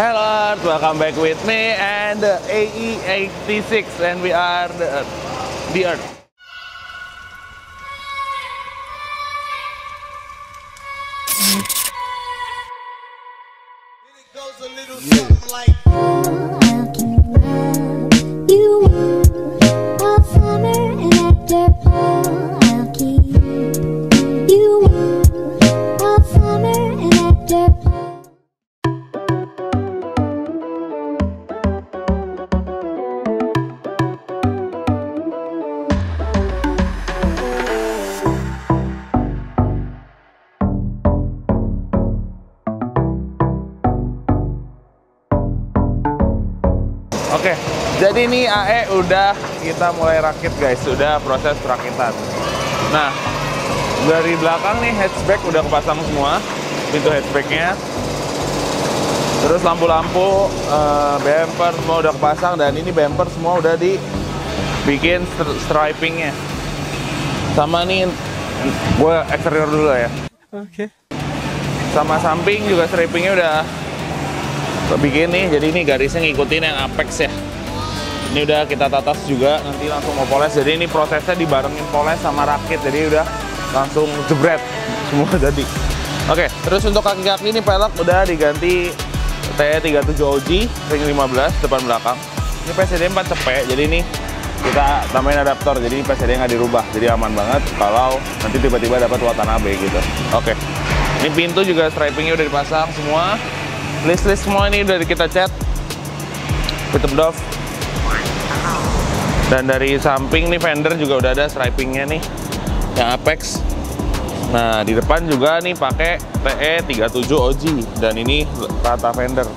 Hello, welcome back with me and the AE86 and we are the, the Earth. Oke, jadi ini AE udah kita mulai rakit guys, sudah proses perakitan. Nah, dari belakang nih hatchback udah kepasang semua, pintu hatchbacknya. Terus lampu-lampu, eh, bumper semua udah kepasang dan ini bumper semua udah dibikin stri- stripingnya. Sama nih, gue eksterior dulu ya. Oke. Sama samping juga stripingnya udah bikin nih jadi ini garisnya ngikutin yang apex ya. Ini udah kita tatas juga nanti langsung mau poles. Jadi ini prosesnya dibarengin poles sama rakit jadi udah langsung jebret. Semua jadi. Oke terus untuk kaki-kaki ini pelek udah diganti TE37 OG ring 15 depan belakang. Ini PCD 4 cepet jadi ini kita tambahin adaptor jadi PCD nggak dirubah. Jadi aman banget kalau nanti tiba-tiba dapat Watanabe gitu. Oke ini pintu juga stripingnya udah dipasang semua list-list semua ini udah kita cat tutup doff. Dan dari samping nih fender juga udah ada stripingnya nih. Yang apex. Nah di depan juga nih pakai TE37 OG dan ini rata fender.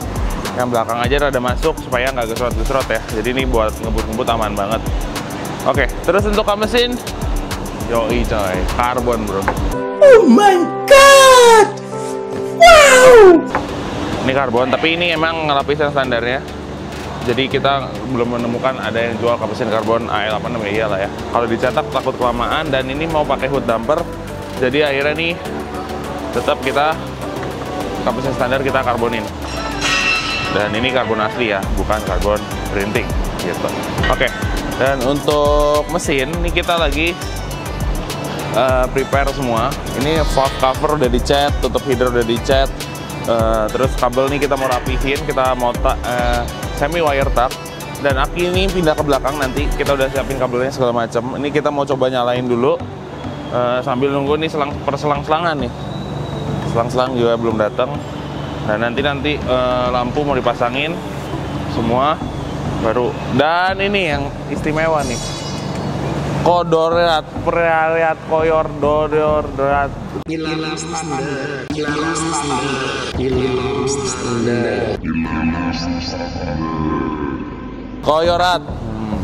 Yang belakang aja rada masuk supaya nggak gesrot-gesrot ya. Jadi ini buat ngebut-ngebut aman banget. Oke terus untuk mesin. Yoi coy. Karbon bro ini karbon tapi ini emang lapisan standarnya. Jadi kita belum menemukan ada yang jual kap mesin karbon AL86 ya iyalah ya. Kalau dicetak takut kelamaan dan ini mau pakai hood damper. Jadi akhirnya nih tetap kita kap mesin standar kita karbonin. Dan ini karbon asli ya bukan karbon printing gitu. Oke dan untuk mesin ini kita lagi eh, prepare semua. Ini valve cover udah dicat tutup header udah dicat Eh, terus kabel nih kita mau rapihin kita mau ta- eh, semi wire tuck dan aki ini pindah ke belakang nanti kita udah siapin kabelnya segala macam ini kita mau coba nyalain dulu eh, sambil nunggu nih selang perselang-selangan nih. Selang-selang juga belum datang nah nanti nanti eh, lampu mau dipasangin semua baru. Dan ini yang istimewa nih kodorat peraliat koyor dodor dorat. Koyorat. Hmm.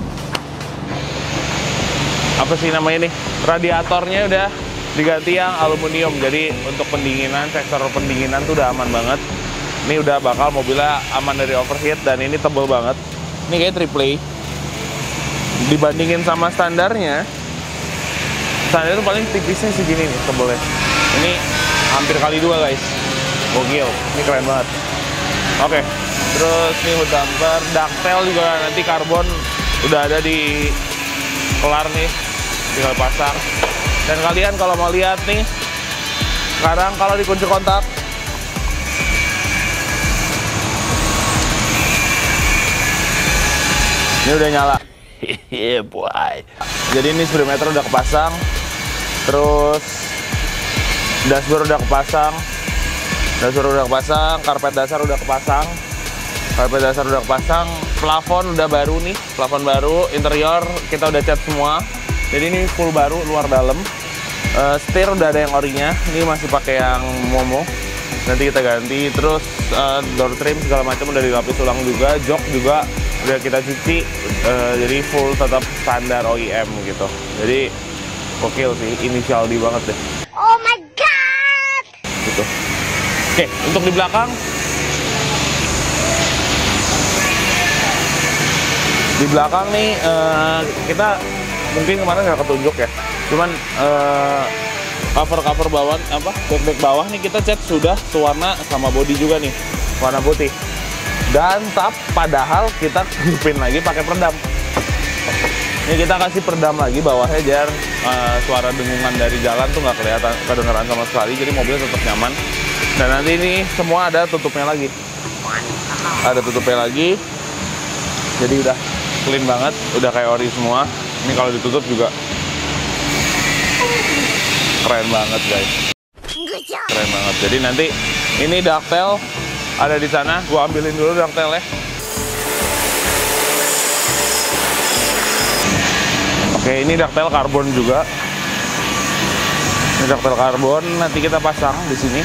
apa sih namanya nih? Radiatornya udah diganti yang aluminium. Jadi untuk pendinginan sektor pendinginan tuh udah aman banget. Ini udah bakal mobilnya aman dari overheat dan ini tebel banget. Ini kayak triple A dibandingin sama standarnya standar itu paling tipisnya segini nih tebelnya ini hampir kali dua guys. Gokil. Ini keren banget. Oke. Terus nih hood damper ductile juga. Nanti karbon udah ada di kelar nih. Tinggal pasang. Dan kalian kalau mau lihat nih sekarang kalau dikunci kontak. Ini udah nyala Yeah boy. jadi ini speedometer udah kepasang. Terus dashboard udah kepasang. Dashboard udah kepasang karpet dasar udah kepasang. Karpet dasar udah kepasang. Plafon udah baru nih plafon baru. Interior kita udah cat semua. Jadi ini full baru luar dalam. Eh, setir udah ada yang orinya. Ini masih pakai yang momo. Nanti kita ganti. Terus eh, door trim segala macam udah dilapis ulang juga. Jok juga udah kita cuci eh, jadi full tetap standar OEM gitu. Jadi gokil sih inisial D banget deh. Oh my god! gitu. Oke untuk di belakang. Di belakang nih eh, kita mungkin kemarin nggak ketunjuk ya. Cuman cover cover bawah apa back back bawah nih kita cat sudah sewarna sama body juga nih. Warna putih dan tap padahal kita hidupin lagi pakai peredam. Ini kita kasih peredam lagi bawahnya biar eh, suara dengungan dari jalan tuh nggak kelihatan kedengeran sama sekali jadi mobilnya tetap nyaman. Dan nanti ini semua ada tutupnya lagi. Ada tutupnya lagi. Jadi udah clean banget udah kayak ori semua. Ini kalau ditutup juga keren banget guys. Keren banget. Jadi nanti ini dovetail ada di sana gua ambilin dulu dovetailnya oke ini dovetail karbon juga. Ini dovetail karbon nanti kita pasang di sini.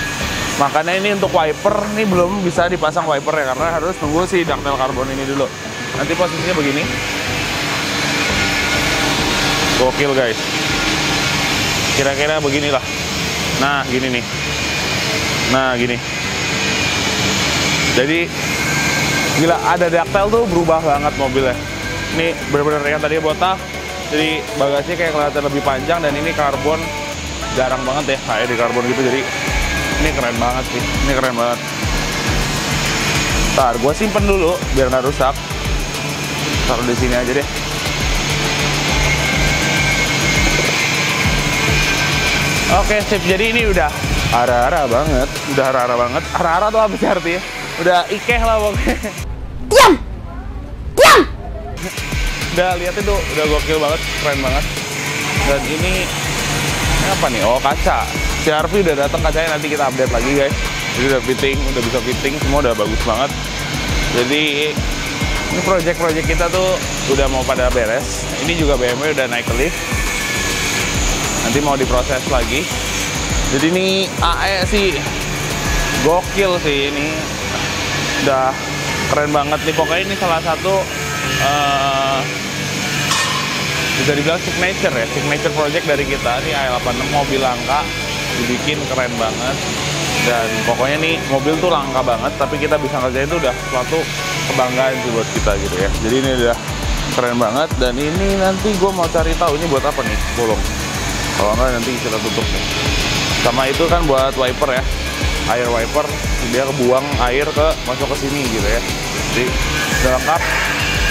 Makanya ini untuk wiper ini belum bisa dipasang wiper ya karena harus tunggu si dovetail karbon ini dulu. Nanti posisinya begini. Gokil guys. Kira-kira beginilah. Nah gini nih. Nah gini jadi gila ada dactyl tuh berubah banget mobilnya. Ini bener-bener yang tadi botak. Jadi bagasinya kayak kelihatan lebih panjang dan ini karbon jarang banget ya kayak di karbon gitu. Jadi ini keren banget sih. Ini keren banget. Ntar gue simpen dulu biar nggak rusak. Taruh di sini aja deh. Oke sip, jadi ini udah ara-ara banget, udah ara-ara banget. Ara-ara tuh apa sih artinya? Udah ikeh lah pokoknya. Diam! Diam! Udah lihat itu, udah gokil banget, keren banget. Dan ini, ini apa nih? Oh kaca. CRV udah datang kacanya nanti kita update lagi guys. Jadi udah fitting, udah bisa fitting, semua udah bagus banget. Jadi ini project-project kita tuh udah mau pada beres. Ini juga BMW udah naik ke lift. Nanti mau diproses lagi. Jadi ini AE sih gokil sih ini. Udah keren banget nih. Pokoknya ini salah satu eh, bisa dibilang signature ya, signature project dari kita. Ini AE86 mobil langka, dibikin keren banget. Dan pokoknya nih mobil tuh langka banget, tapi kita bisa ngerjain itu udah suatu kebanggaan sih buat kita gitu ya. Jadi ini udah keren banget dan ini nanti gue mau cari tahu ini buat apa nih bolong. Kalau enggak nanti kita tutup. Sama itu kan buat wiper ya, air wiper dia kebuang air ke masuk ke sini gitu ya. Jadi udah lengkap.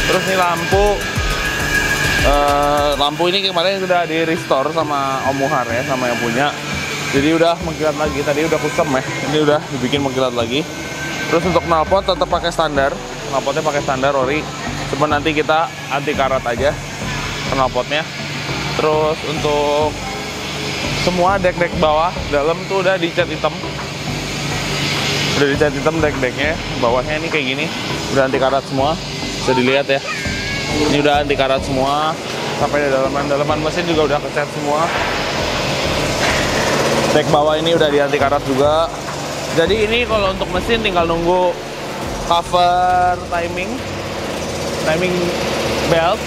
Terus nih lampu. Eh, lampu ini kemarin sudah di restore sama Om Muhar ya sama yang punya. Jadi udah mengkilat lagi. Tadi udah custom ya. Ini udah dibikin mengkilat lagi. Terus untuk knalpot tetap pakai standar. Knalpotnya pakai standar ori cuma nanti kita anti karat aja knalpotnya. Terus untuk semua deck-deck bawah dalam tuh udah dicat hitam udah dicat hitam deck-decknya bawahnya ini kayak gini. Udah anti karat semua. Bisa dilihat ya. Ini udah anti karat semua. Sampai di dalaman. Dalaman mesin juga udah kecat semua. Deck bawah ini udah di anti karat juga. Jadi ini kalau untuk mesin tinggal nunggu cover timing. Timing belt.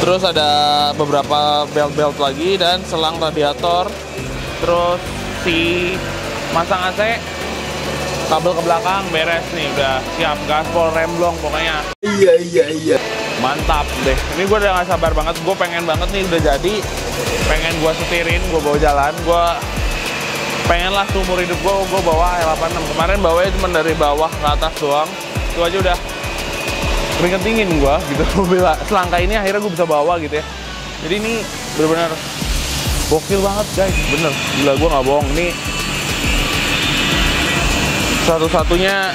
Terus ada beberapa belt-belt lagi dan selang radiator. Terus si masang AC kabel ke belakang beres nih udah siap. Gaspol remblong pokoknya. Iya iya iya. mantap deh. Ini gue udah gak sabar banget. Gue pengen banget nih udah jadi. Pengen gue setirin gue bawa jalan. Gue pengen lah seumur hidup gue gue bawa L86 kemarin bawanya cuma dari bawah ke atas doang. Itu aja udah keringet dingin gue gitu. Mobil selangka ini akhirnya gue bisa bawa gitu ya. Jadi ini bener-bener gokil banget guys. Bener. Gila gue nggak bohong. Ini satu-satunya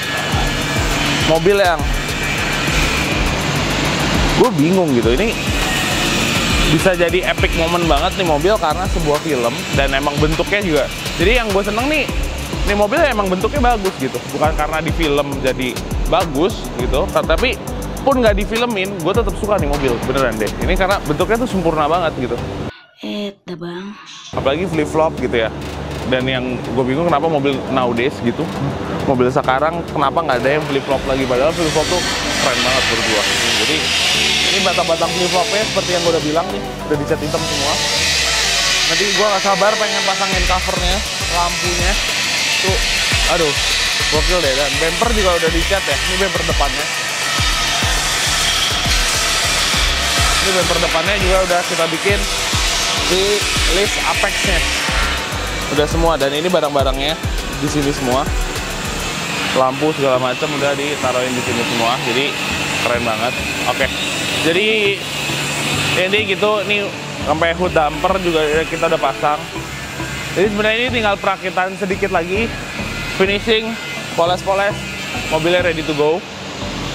mobil yang gue bingung gitu. Ini bisa jadi epic moment banget nih mobil karena sebuah film dan emang bentuknya juga. Jadi yang gue seneng nih nih mobil emang bentuknya bagus gitu. Bukan karena di film jadi bagus gitu tapi pun nggak difilmin gue tetap suka nih mobil beneran deh. Ini karena bentuknya tuh sempurna banget gitu. Eh, bang. apalagi flip flop gitu ya dan yang gue bingung kenapa mobil nowadays gitu mobil sekarang kenapa nggak ada yang flip flop lagi? Padahal flip flop tuh keren banget gue jadi ini batang-batang flip flopnya seperti yang gue udah bilang nih udah dicat hitam semua. Nanti gue gak sabar pengen pasangin covernya lampunya. Tuh aduh gokil deh. Dan bumper juga udah dicat ya ini bumper depannya. Ini bumper depannya juga udah kita bikin di list apexnya udah semua dan ini barang-barangnya di sini semua. Lampu segala macam udah ditaruhin di sini semua jadi keren banget. Oke jadi ini gitu nih sampai hood damper juga kita udah pasang. Jadi sebenarnya ini tinggal perakitan sedikit lagi finishing poles-poles mobilnya ready to go.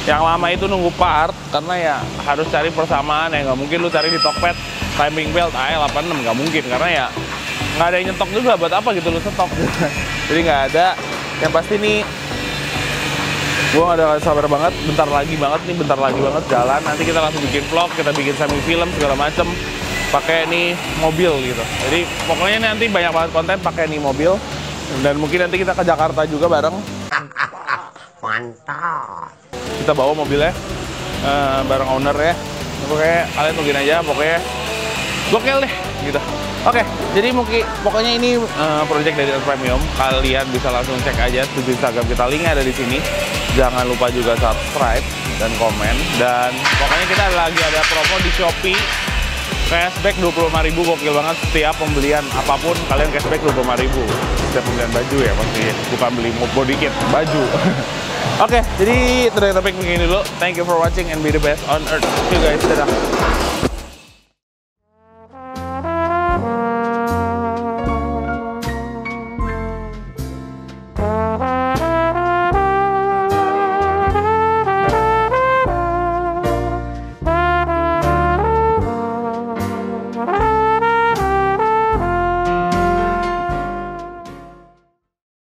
Yang lama itu nunggu part karena ya harus cari persamaan ya nggak mungkin lu cari di Tokped timing belt AL86 nggak mungkin karena ya nggak ada yang nyetok juga buat apa gitu lu stok jadi nggak ada. Yang pasti nih gue gak ada sabar banget. Bentar lagi banget nih bentar lagi banget jalan. Nanti kita langsung bikin vlog kita bikin semi film segala macem. Pakai nih mobil gitu. Jadi pokoknya nanti banyak banget konten pakai nih mobil. Dan mungkin nanti kita ke Jakarta juga bareng. Kita bawa mobilnya eh, bareng owner ya. Pokoknya kalian tungguin aja pokoknya gokil deh gitu oke jadi mungkin pokoknya ini eh, project dari El Premium kalian bisa langsung cek aja di Instagram kita linknya ada di sini jangan lupa juga subscribe dan komen dan pokoknya kita lagi ada promo di Shopee cashback 25.000 gokil banget setiap pembelian apa pun kalian cashback 25.000 setiap pembelian baju ya pasti bukan beli body kit baju Oke, jadi itu dari topik begini dulu. Thank you for watching and be the best on earth. See you guys. Dadah.